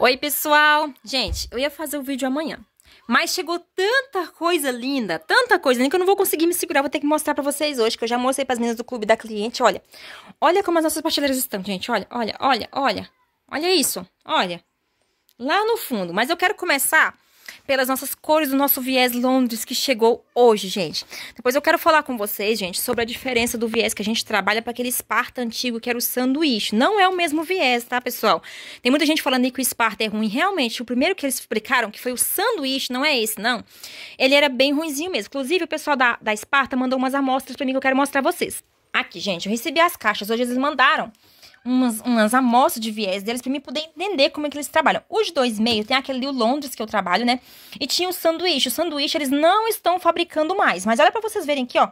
Oi, pessoal! Gente, eu ia fazer o vídeo amanhã. Mas chegou tanta coisa linda, tanta coisa linda, que eu não vou conseguir me segurar. Vou ter que mostrar pra vocês hoje, que eu já mostrei pras meninas do clube da cliente. Olha, olha como as nossas prateleiras estão, gente. Olha, olha, olha, olha. Olha isso, olha. Lá no fundo. Mas eu quero começar pelas nossas cores do nosso viés Londres que chegou hoje, gente. Depois eu quero falar com vocês, gente, sobre a diferença do viés que a gente trabalha para aquele Sparta antigo que era o sanduíche. Não é o mesmo viés, tá, pessoal? Tem muita gente falando que o Sparta é ruim. Realmente, o primeiro que eles explicaram, que foi o sanduíche, não é esse, não. Ele era bem ruimzinho mesmo. Inclusive, o pessoal da, da Sparta mandou umas amostras para mim que eu quero mostrar a vocês. Aqui, gente, eu recebi as caixas. Hoje eles mandaram umas, umas amostras de viés deles para mim poder entender como é que eles trabalham. Os dois meios, tem aquele o Londres que eu trabalho, né? E tinha o sanduíche. O sanduíche eles não estão fabricando mais. Mas olha para vocês verem aqui, ó.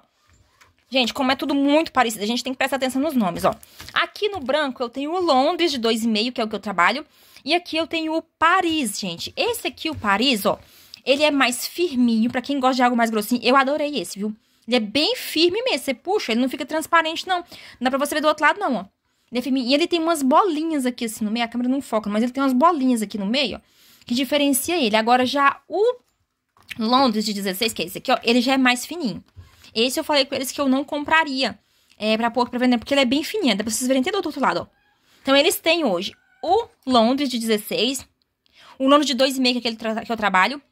Gente, como é tudo muito parecido, a gente tem que prestar atenção nos nomes, ó. Aqui no branco eu tenho o Londres de 2,5, que é o que eu trabalho. E aqui eu tenho o Paris, gente. Esse aqui, o Paris, ó, ele é mais firminho. Pra quem gosta de algo mais grossinho, eu adorei esse, viu? Ele é bem firme mesmo. Você puxa, ele não fica transparente, não. Não dá pra você ver do outro lado, não, ó. E ele tem umas bolinhas aqui assim no meio. A câmera não foca, mas ele tem umas bolinhas aqui no meio, ó, que diferencia ele. Agora já o Londres de 16, que é esse aqui, ó, ele já é mais fininho. Esse eu falei com eles que eu não compraria é, pra pôr pra vender, porque ele é bem fininho. Dá pra vocês verem até do outro lado, ó. Então, eles têm hoje o Londres de 16, o Londres de 2,5, que é aquele que eu trabalho,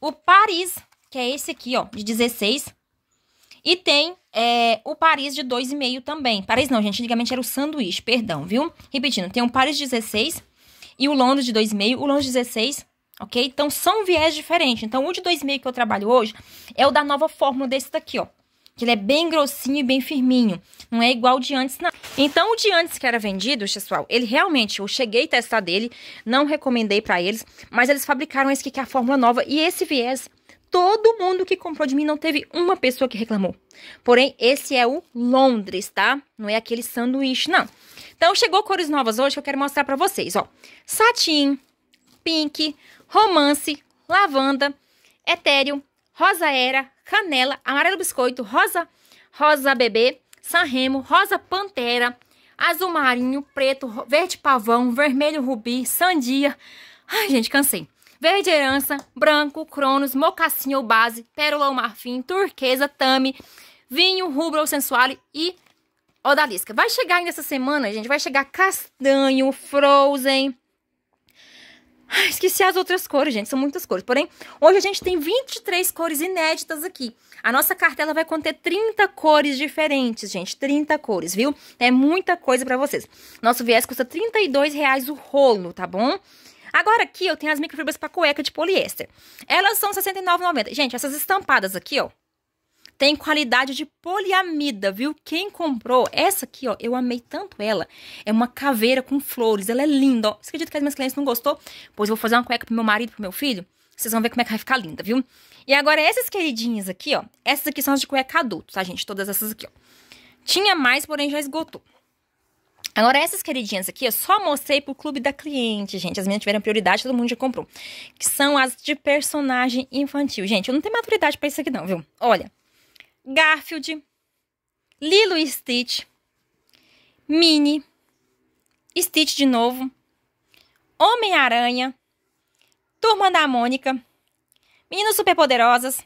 o Paris, que é esse aqui, ó, de 16, e tem é, o Paris de 2,5 também. Paris não, gente. Antigamente era o sanduíche, perdão, viu? Repetindo, tem o Paris 16 e o Londres de 2,5. O Londres 16, ok? Então, são viés diferentes. Então, o de 2,5 que eu trabalho hoje é o da nova fórmula desse daqui, ó. Que ele é bem grossinho e bem firminho. Não é igual o de antes, não. Então, o de antes que era vendido, pessoal, ele realmente, eu cheguei a testar dele, não recomendei para eles, mas eles fabricaram esse que é a fórmula nova. E esse viés todo mundo que comprou de mim não teve uma pessoa que reclamou. Porém, esse é o Londres, tá? Não é aquele sanduíche, não. Então, chegou cores novas hoje que eu quero mostrar pra vocês, ó. Satin, pink, romance, lavanda, etéreo, rosa era, canela, amarelo biscoito, rosa, rosa bebê, sanremo, rosa pantera, azul marinho, preto, verde pavão, vermelho rubi, sandia. Ai, gente, cansei verde herança, branco, cronos, mocassim ou base, pérola ou marfim, turquesa, tame, vinho, rubro ou sensuale e odalisca. Vai chegar ainda essa semana, gente, vai chegar castanho, frozen... Ai, esqueci as outras cores, gente, são muitas cores. Porém, hoje a gente tem 23 cores inéditas aqui. A nossa cartela vai conter 30 cores diferentes, gente, 30 cores, viu? É muita coisa para vocês. Nosso viés custa R$ reais o rolo, tá bom? Agora aqui eu tenho as microfibras para cueca de poliéster. Elas são R$ 69,90. Gente, essas estampadas aqui, ó, tem qualidade de poliamida, viu? Quem comprou, essa aqui, ó, eu amei tanto ela. É uma caveira com flores, ela é linda, ó. Você acredita que as minhas clientes não gostou? Pois eu vou fazer uma cueca pro meu marido, pro meu filho. Vocês vão ver como é que vai ficar linda, viu? E agora essas queridinhas aqui, ó. Essas aqui são as de cueca adulto, tá, gente? Todas essas aqui, ó. Tinha mais, porém já esgotou. Agora, essas queridinhas aqui, eu só mostrei pro clube da cliente, gente. As minhas tiveram prioridade, todo mundo já comprou. Que são as de personagem infantil. Gente, eu não tenho maturidade pra isso aqui não, viu? Olha, Garfield, Lilo e Stitch, Minnie, Stitch de novo, Homem-Aranha, Turma da Mônica, Meninas Superpoderosas,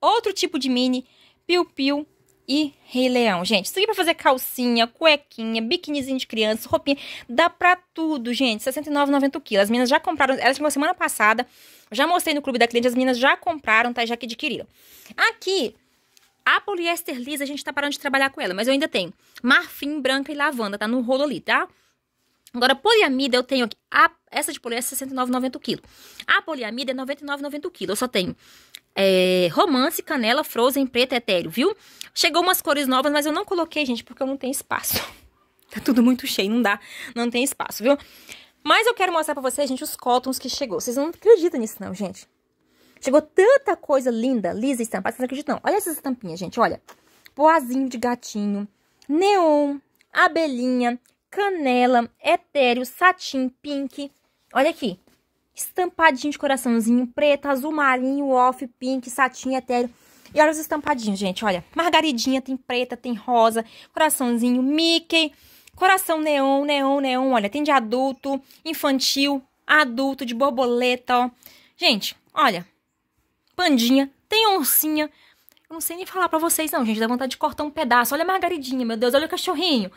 outro tipo de Minnie, Piu Piu, e Rei Leão. Gente, isso aqui pra fazer calcinha, cuequinha, biquinizinho de criança, roupinha, dá pra tudo, gente. R$ 69,90 quilos. As meninas já compraram, elas chegou semana passada, já mostrei no clube da cliente, as meninas já compraram, tá? Já que adquiriram. Aqui, a poliéster lisa, a gente tá parando de trabalhar com ela, mas eu ainda tenho marfim, branca e lavanda, tá no rolo ali, tá? Agora, poliamida eu tenho aqui, a, essa de poliéster é 69,90 kg. A poliamida é 99,90 kg. Eu só tenho é, romance, canela, frozen, preto, etéreo, viu? Chegou umas cores novas, mas eu não coloquei, gente, porque eu não tenho espaço. Tá tudo muito cheio, não dá, não tem espaço, viu? Mas eu quero mostrar pra vocês, gente, os cotons que chegou. Vocês não acreditam nisso não, gente. Chegou tanta coisa linda, lisa estampada, vocês não acreditam não. Olha essas estampinhas, gente, olha. Poazinho de gatinho, neon, abelhinha, canela, etéreo, satim, pink. Olha aqui estampadinho de coraçãozinho, preto, azul marinho, off, pink, satin, etéreo. E olha os estampadinhos, gente, olha. Margaridinha tem preta, tem rosa, coraçãozinho, Mickey, coração neon, neon, neon, olha. Tem de adulto, infantil, adulto, de borboleta, ó. Gente, olha. Pandinha, tem oncinha. Eu não sei nem falar pra vocês, não, gente. Dá vontade de cortar um pedaço. Olha a margaridinha, meu Deus. Olha o cachorrinho.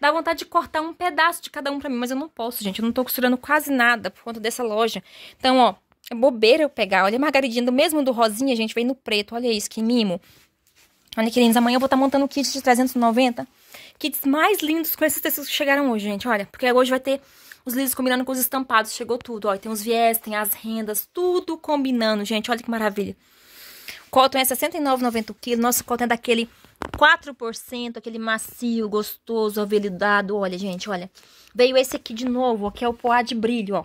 Dá vontade de cortar um pedaço de cada um pra mim, mas eu não posso, gente. Eu não tô costurando quase nada por conta dessa loja. Então, ó, é bobeira eu pegar. Olha a margaridinha do mesmo do rosinha, gente. Vem no preto. Olha isso, que mimo. Olha que lindos. Amanhã eu vou estar tá montando kits de 390. Kits mais lindos com esses tecidos que chegaram hoje, gente. Olha, porque hoje vai ter os lisos combinando com os estampados. Chegou tudo, ó. Tem os viés, tem as rendas, tudo combinando, gente. Olha que maravilha. Cotton é R$ 69,90 o quilo. Nosso cotton é daquele 4%, aquele macio, gostoso, aveludado. Olha, gente, olha. Veio esse aqui de novo, ó, que é o poá de brilho, ó.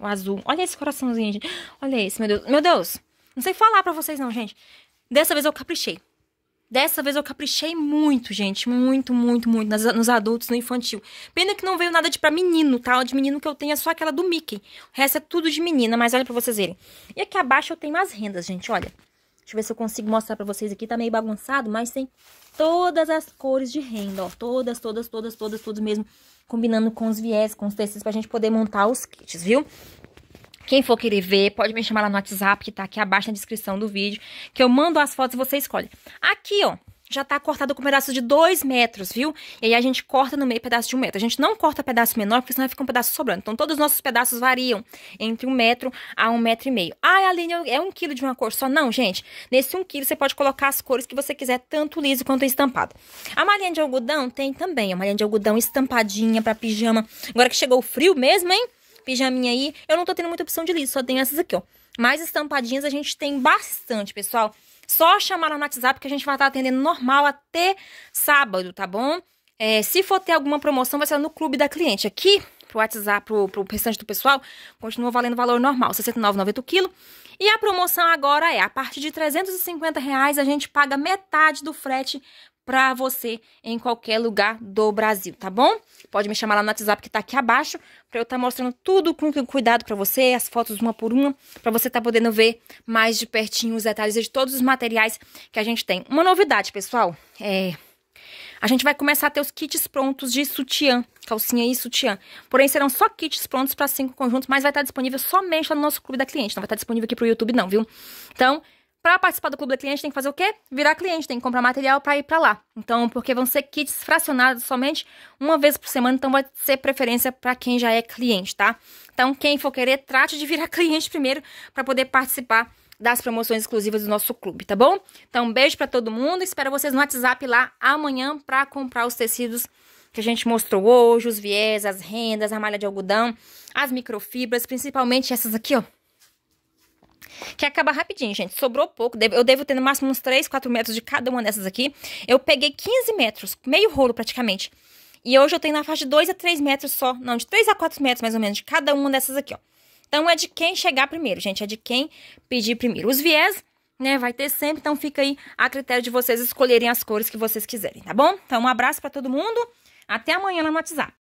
O azul. Olha esse coraçãozinho, gente. Olha esse, meu Deus. Meu Deus. Não sei falar pra vocês não, gente. Dessa vez eu caprichei. Dessa vez eu caprichei muito, gente. Muito, muito, muito. Nas, nos adultos, no infantil. Pena que não veio nada de pra menino, tá? O de menino que eu tenho é só aquela do Mickey. O resto é tudo de menina, mas olha pra vocês verem. E aqui abaixo eu tenho as rendas, gente, olha. Deixa eu ver se eu consigo mostrar pra vocês aqui. Tá meio bagunçado, mas tem todas as cores de renda, ó. Todas, todas, todas, todas, todas mesmo. Combinando com os viés, com os tecidos, pra gente poder montar os kits, viu? Quem for querer ver, pode me chamar lá no WhatsApp, que tá aqui abaixo na descrição do vídeo, que eu mando as fotos e você escolhe. Aqui, ó, já tá cortado com um pedaço de 2 metros, viu? E aí a gente corta no meio pedaço de um metro. A gente não corta pedaço menor, porque senão fica um pedaço sobrando. Então, todos os nossos pedaços variam entre um metro a um metro e meio. Ah, Aline, é um quilo de uma cor só? Não, gente. Nesse um quilo, você pode colocar as cores que você quiser, tanto liso quanto estampado. A malhinha de algodão tem também. A malhinha de algodão estampadinha para pijama. Agora que chegou o frio mesmo, hein? pijaminha aí. Eu não tô tendo muita opção de liso, só tem essas aqui, ó. Mais estampadinhas a gente tem bastante, pessoal. Só chamar lá no WhatsApp que a gente vai estar atendendo normal até sábado, tá bom? É, se for ter alguma promoção, vai ser no clube da cliente. Aqui, pro WhatsApp, pro, pro restante do pessoal, continua valendo valor normal, R$ 69,90 o quilo. E a promoção agora é, a partir de 350 reais, a gente paga metade do frete para você em qualquer lugar do Brasil, tá bom? Pode me chamar lá no WhatsApp que tá aqui abaixo, para eu estar tá mostrando tudo com cuidado para você, as fotos uma por uma, para você tá podendo ver mais de pertinho os detalhes de todos os materiais que a gente tem. Uma novidade, pessoal, é a gente vai começar a ter os kits prontos de sutiã, calcinha e sutiã. Porém, serão só kits prontos para cinco conjuntos, mas vai estar disponível somente lá no nosso clube da cliente. Não vai estar disponível aqui pro YouTube, não, viu? Então, para participar do clube da cliente, tem que fazer o quê? Virar cliente, tem que comprar material para ir para lá. Então, porque vão ser kits fracionados somente uma vez por semana, então vai ser preferência para quem já é cliente, tá? Então, quem for querer, trate de virar cliente primeiro para poder participar das promoções exclusivas do nosso clube, tá bom? Então, um beijo para todo mundo. Espero vocês no WhatsApp lá amanhã para comprar os tecidos que a gente mostrou hoje, os viés, as rendas, a malha de algodão, as microfibras, principalmente essas aqui, ó. Que acaba rapidinho, gente. Sobrou pouco. Eu devo ter no máximo uns 3, 4 metros de cada uma dessas aqui. Eu peguei 15 metros, meio rolo praticamente. E hoje eu tenho na faixa de 2 a 3 metros só. Não, de 3 a 4 metros mais ou menos de cada uma dessas aqui, ó. Então, é de quem chegar primeiro, gente. É de quem pedir primeiro. Os viés, né, vai ter sempre. Então, fica aí a critério de vocês escolherem as cores que vocês quiserem, tá bom? Então, um abraço para todo mundo. Até amanhã no WhatsApp.